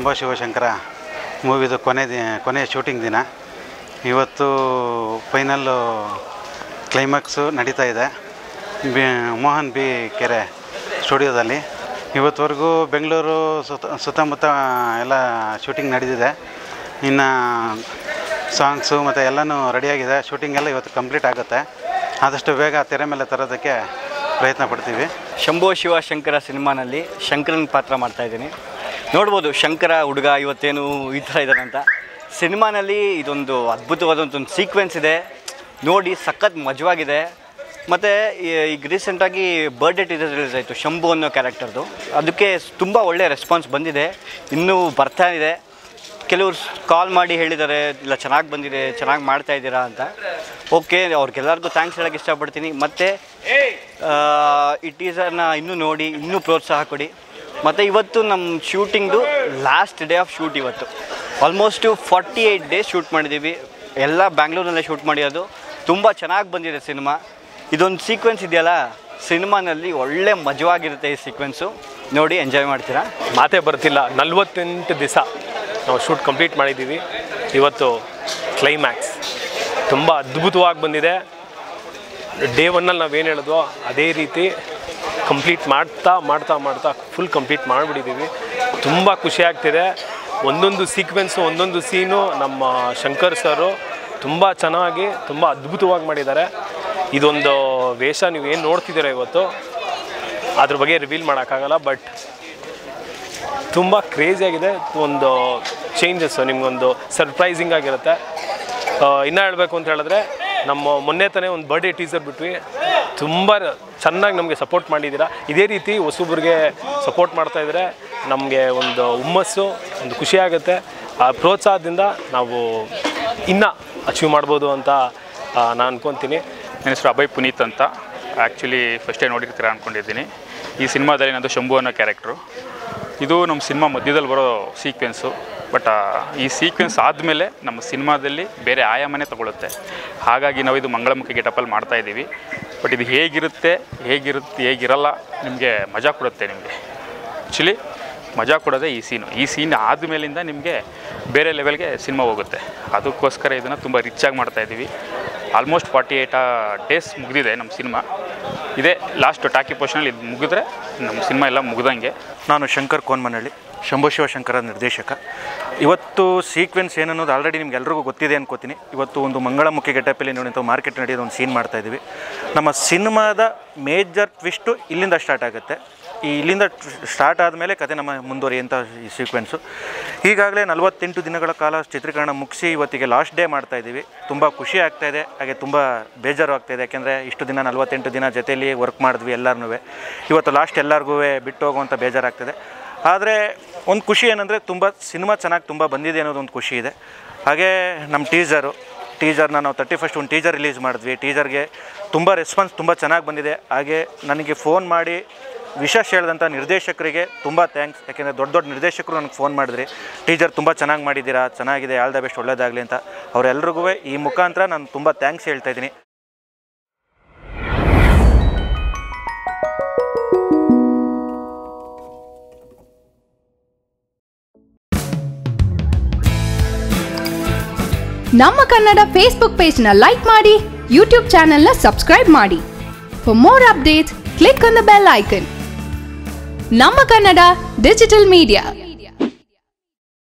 ಶಂಭೋ ಶಿವಶಂಕರ ಮೂವಿದು ಕೊನೆ ದಿನ ಕೊನೆಯ ಶೂಟಿಂಗ್ ದಿನ. ಇವತ್ತು ಫೈನಲ್ಲು ಕ್ಲೈಮ್ಯಾಕ್ಸು ನಡೀತಾ ಇದೆ. ಬಿ, ಮೋಹನ್ ಬಿ ಕೆರೆ ಸ್ಟುಡಿಯೋದಲ್ಲಿ. ಇವತ್ತುವರೆಗೂ ಬೆಂಗಳೂರು ಸುತ್ತ ಸುತ್ತಮುತ್ತ ಎಲ್ಲ ಶೂಟಿಂಗ್ ನಡೆದಿದೆ. ಇನ್ನು ಸಾಂಗ್ಸು ಮತ್ತು ಎಲ್ಲನೂ ರೆಡಿಯಾಗಿದೆ. ಶೂಟಿಂಗ್ ಎಲ್ಲ ಇವತ್ತು ಕಂಪ್ಲೀಟ್ ಆಗುತ್ತೆ. ಆದಷ್ಟು ಬೇಗ ತೆರೆ ಮೇಲೆ ತರೋದಕ್ಕೆ ಪ್ರಯತ್ನ ಪಡ್ತೀವಿ. ಶಂಭೋ ಶಿವಶಂಕರ ಸಿನಿಮಾನಲ್ಲಿ ಶಂಕರನ ಪಾತ್ರ ಮಾಡ್ತಾ ಇದ್ದೀನಿ. ನೋಡ್ಬೋದು, ಶಂಕರ, ಹುಡುಗ, ಇವತ್ತೇನು ಈ ಥರ ಇದ್ದಾರೆ ಅಂತ. ಸಿನಿಮಾನಲ್ಲಿ ಇದೊಂದು ಅದ್ಭುತವಾದಂಥ ಒಂದು ಸೀಕ್ವೆನ್ಸ್ ಇದೆ. ನೋಡಿ, ಸಖತ್ ಮಜವಾಗಿದೆ. ಮತ್ತು ಈಗ ರೀಸೆಂಟಾಗಿ ಬರ್ಡೇ ಟೀಸರ್ ರಿಲೀಸ್ ಆಯಿತು, ಶಂಭು ಅನ್ನೋ ಕ್ಯಾರೆಕ್ಟರ್ದು ಅದಕ್ಕೆ ತುಂಬ ಒಳ್ಳೆಯ ರೆಸ್ಪಾನ್ಸ್ ಬಂದಿದೆ. ಇನ್ನೂ ಬರ್ತಾ ಇದೆ. ಕೆಲವರು ಕಾಲ್ ಮಾಡಿ ಹೇಳಿದ್ದಾರೆ, ಇಲ್ಲ, ಚೆನ್ನಾಗಿ ಬಂದಿದೆ, ಚೆನ್ನಾಗಿ ಮಾಡ್ತಾ ಇದ್ದೀರಾ ಅಂತ. ಓಕೆ ಅವ್ರಿಗೆಲ್ಲರಿಗೂ ಥ್ಯಾಂಕ್ಸ್ ಹೇಳೋಕ್ಕೆ ಇಷ್ಟಪಡ್ತೀನಿ. ಮತ್ತು ಈ ಟೀಸರ್ನ ಇನ್ನೂ ನೋಡಿ, ಇನ್ನೂ ಪ್ರೋತ್ಸಾಹ ಕೊಡಿ. ಮತ್ತು ಇವತ್ತು ನಮ್ಮ ಶೂಟಿಂಗ್ದು ಲಾಸ್ಟ್ ಡೇ ಆಫ್ ಶೂಟ್ ಇವತ್ತು. Almost forty eight days shoot ಮಾಡಿದ್ದೀವಿ ಎಲ್ಲ ಬ್ಯಾಂಗ್ಳೂರಲ್ಲೇ ಶೂಟ್ ಮಾಡಿರೋದು. ತುಂಬ ಚೆನ್ನಾಗಿ ಬಂದಿದೆ ಸಿನಿಮಾ. ಇದೊಂದು ಸೀಕ್ವೆನ್ಸ್ ಇದೆಯಲ್ಲ? ಸಿನಿಮಾನಲ್ಲಿ ಒಳ್ಳೆ ಮಜವಾಗಿರುತ್ತೆ ಈ ಸೀಕ್ವೆನ್ಸು ನೋಡಿ ಎಂಜಾಯ್ ಮಾಡ್ತೀರಾ? ಮಾತೇ ಬರ್ತಿಲ್ಲ. ನಲ್ವತ್ತೆಂಟು ದಿವಸ ನಾವು ಶೂಟ್ ಕಂಪ್ಲೀಟ್ ಮಾಡಿದ್ದೀವಿ ಇವತ್ತು ಕ್ಲೈಮ್ಯಾಕ್ಸ್ ತುಂಬ ಅದ್ಭುತವಾಗಿ ಬಂದಿದೆ. ಡೇ ಒನ್ನಲ್ಲಿ ನಾವೇನು ಹೇಳಿದ್ವೋ ಅದೇ ರೀತಿ ಕಂಪ್ಲೀಟ್ ಮಾಡ್ತಾ ಮಾಡ್ತಾ ಮಾಡ್ತಾ ಫುಲ್ ಕಂಪ್ಲೀಟ್ ಮಾಡಿಬಿಟ್ಟಿದ್ದೀವಿ ತುಂಬ ಖುಷಿ ಆಗ್ತಿದೆ. ಒಂದೊಂದು ಸೀಕ್ವೆನ್ಸು ಒಂದೊಂದು ಸೀನು ನಮ್ಮ ಶಂಕರ್ ಸರು ತುಂಬ ಚೆನ್ನಾಗಿ, ತುಂಬ ಅದ್ಭುತವಾಗಿ ಮಾಡಿದ್ದಾರೆ. ಇದೊಂದು ವೇಷ ನೀವು ಏನು ನೋಡ್ತಿದ್ದೀರ ಇವತ್ತು? ಅದ್ರ ಬಗ್ಗೆ ರಿವೀಲ್ ಮಾಡೋಕ್ಕಾಗಲ್ಲ ಬಟ್ ತುಂಬ ಕ್ರೇಜಿಯಾಗಿದೆ ಒಂದು ಚೇಂಜಸ್ಸು ನಿಮಗೊಂದು ಸರ್ಪ್ರೈಸಿಂಗ್ ಆಗಿರುತ್ತೆ. ಇನ್ನೂ ಹೇಳಬೇಕು ಅಂತ ಹೇಳಿದ್ರೆ ನಮ್ಮ ಮೊನ್ನೆ ತಾನೇ ಒಂದು ಬರ್ಡೇ ಟೀಸರ್ ಬಿಟ್ವಿ. ತುಂಬ ಚೆನ್ನಾಗಿ ನಮಗೆ ಸಪೋರ್ಟ್ ಮಾಡಿದ್ದೀರಾ ಇದೇ ರೀತಿ ಹೊಸಬ್ರಿಗೆ ಸಪೋರ್ಟ್ ಮಾಡ್ತಾಯಿದ್ರೆ ನಮಗೆ ಒಂದು ಹುಮ್ಮಸ್ಸು, ಒಂದು ಖುಷಿಯಾಗುತ್ತೆ ಆ ಪ್ರೋತ್ಸಾಹದಿಂದ ನಾವು ಇನ್ನೂ ಅಚೀವ್ ಮಾಡ್ಬೋದು ಅಂತ ನಾನು ಅನ್ಕೊತೀನಿ. ನನ್ನ ಹೆಸರು ಅಭಯ್ ಪುನೀತ್ ಅಂತ. ಆ್ಯಕ್ಚುಲಿ ಫಸ್ಟೇ ನೋಡಿರ್ತೀರ ಅಂದ್ಕೊಂಡಿದ್ದೀನಿ ಈ ಸಿನಿಮಾದಲ್ಲಿ ನಂದು ಶಂಭು ಅನ್ನೋ ಕ್ಯಾರೆಕ್ಟ್ರು ಇದು ನಮ್ಮ ಸಿನಿಮಾ ಮಧ್ಯದಲ್ಲಿ ಬರೋ ಸೀಕ್ವೆನ್ಸು ಬಟ್ ಈ ಸೀಕ್ವೆನ್ಸ್ ಆದಮೇಲೆ ನಮ್ಮ ಸಿನಿಮಾದಲ್ಲಿ ಬೇರೆ ಆಯಾಮನೇ ತಗೊಳುತ್ತೆ. ಹಾಗಾಗಿ ನಾವು ಇದು ಮಂಗಳಮುಖಿ ಗೆಟಪಲ್ಲಿ ಮಾಡ್ತಾ ಇದ್ದೀವಿ. ಬಟ್ ಇದು ಹೇಗಿರುತ್ತೆ ಹೇಗಿರುತ್ತೆ ಹೇಗಿರಲ್ಲ ನಿಮಗೆ ಮಜಾ ಕೊಡುತ್ತೆ ನಿಮಗೆ. ಆ್ಯಕ್ಚುಲಿ ಮಜಾ ಕೊಡೋದೇ ಈ ಸೀನು ಈ ಸೀನ್ ಆದಮೇಲಿಂದ ನಿಮಗೆ ಬೇರೆ ಲೆವೆಲ್ಗೆ ಸಿನಿಮಾ ಹೋಗುತ್ತೆ. ಅದಕ್ಕೋಸ್ಕರ ಇದನ್ನು ತುಂಬ ರಿಚಾಗಿ ಮಾಡ್ತಾ ಇದ್ದೀವಿ. ಆಲ್ಮೋಸ್ಟ್ ಫಾರ್ಟಿ ಏಯ್ಟ್ ಡೇಸ್ ಮುಗಿದಿದೆ ನಮ್ಮ ಸಿನಿಮಾ ಇದೇ ಲಾಸ್ಟ್ ಟಾಕಿ ಪೋರ್ಷನಲ್ಲಿ ಇದು ಮುಗಿದ್ರೆ ನಮ್ಮ ಸಿನಿಮಾ ಎಲ್ಲ ಮುಗ್ದಂಗೆ. ನಾನು ಶಂಕರ್ ಕೋನ್ಮನಹಳ್ಳಿ ಶಂಭು ಶಿವಶಂಕರ ನಿರ್ದೇಶಕ. ಇವತ್ತು ಸೀಕ್ವೆನ್ಸ್ ಏನನ್ನೋದು ಆಲ್ರೆಡಿ ನಿಮ್ಗೆ ಎಲ್ರಿಗೂ ಗೊತ್ತಿದೆ ಅನ್ಕೋತೀನಿ. ಇವತ್ತು ಒಂದು ಮಂಗಳಮುಖಿ ಗೆಟಪಲ್ಲಿ ನೋಡಿ ಮಾರ್ಕೆಟ್ ನಡೆಯೋದು ಒಂದು ಸೀನ್ ಮಾಡ್ತಾ ಇದ್ದೀವಿ. ನಮ್ಮ ಸಿನಿಮಾದ ಮೇಜರ್ ಟ್ವಿಸ್ಟು ಇಲ್ಲಿಂದ ಸ್ಟಾರ್ಟ್ ಆಗುತ್ತೆ. ಈ ಇಲ್ಲಿಂದ ಸ್ಟಾರ್ಟ್ ಆದಮೇಲೆ ಕತೆ ನಮ್ಮ ಮುಂದುವರಿಯಂಥ ಈ ಸೀಕ್ವೆನ್ಸು ಈಗಾಗಲೇ ನಲವತ್ತೆಂಟು ದಿನಗಳ ಕಾಲ ಚಿತ್ರೀಕರಣ ಮುಗಿಸಿ ಇವತ್ತಿಗೆ ಲಾಸ್ಟ್ ಡೇ ಮಾಡ್ತಾ ಇದ್ದೀವಿ. ತುಂಬ ಖುಷಿ ಆಗ್ತಾ ಇದೆ. ಹಾಗೆ ತುಂಬ ಬೇಜಾರು ಇದೆ. ಯಾಕೆಂದರೆ ಇಷ್ಟು ದಿನ, ನಲವತ್ತೆಂಟು ದಿನ ಜೊತೆಯಲ್ಲಿ ವರ್ಕ್ ಮಾಡಿದ್ವಿ ಎಲ್ಲರೂ ಇವತ್ತು ಲಾಸ್ಟ್ ಎಲ್ಲರಿಗೂ ಬಿಟ್ಟು ಹೋಗುವಂಥ ಆದರೆ ಒಂದು ಖುಷಿ ಏನಂದರೆ ತುಂಬ ಸಿನಿಮಾ ಚೆನ್ನಾಗಿ ತುಂಬ ಬಂದಿದೆ ಅನ್ನೋದು ಒಂದು ಖುಷಿ ಇದೆ. ಹಾಗೆ ನಮ್ಮ ಟೀಸರು ಟೀಸರ್ನ ನಾವು ತರ್ಟಿ ಫಸ್ಟ್ ಒಂದು ಟೀಸರ್ ರಿಲೀಸ್ ಮಾಡಿದ್ವಿ. ಟೀಸರ್ಗೆ ತುಂಬ ರೆಸ್ಪಾನ್ಸ್ ತುಂಬ ಚೆನ್ನಾಗಿ ಬಂದಿದೆ. ಹಾಗೆ ನನಗೆ ಫೋನ್ ಮಾಡಿ ವಿಶೇಷ ಹೇಳಿದಂಥ ನಿರ್ದೇಶಕರಿಗೆ ತುಂಬ ಥ್ಯಾಂಕ್ಸ್ ಯಾಕೆಂದರೆ ದೊಡ್ಡ ದೊಡ್ಡ ನಿರ್ದೇಶಕರು ನನಗೆ ಫೋನ್ ಮಾಡಿದ್ರಿ. ಟೀಚರ್ ತುಂಬ ಚೆನ್ನಾಗಿ ಮಾಡಿದ್ದೀರಾ? ಚೆನ್ನಾಗಿದೆ ಆಲ್ ದ ಬೆಸ್ಟ್ ಒಳ್ಳೇದಾಗಲಿ ಅಂತ. ಅವರೆಲ್ರಿಗೂ ಈ ಮುಖಾಂತರ ನಾನು ತುಂಬ ಥ್ಯಾಂಕ್ಸ್ ಹೇಳ್ತಾ ಇದ್ದೀನಿ. ನಮ್ಮ ಕನ್ನಡ ಫೇಸ್ಬುಕ್ ಪೇಜ್ನ ಲೈಕ್ ಮಾಡಿ ಯೂಟ್ಯೂಬ್ ಚಾನೆಲ್ನ ಸಬ್ಸ್ಕ್ರೈಬ್ ಮಾಡಿ. For more updates click on the bell icon ನಮ್ಮ ಕನ್ನಡ ಡಿಜಿಟಲ್ ಮೀಡಿಯಾ.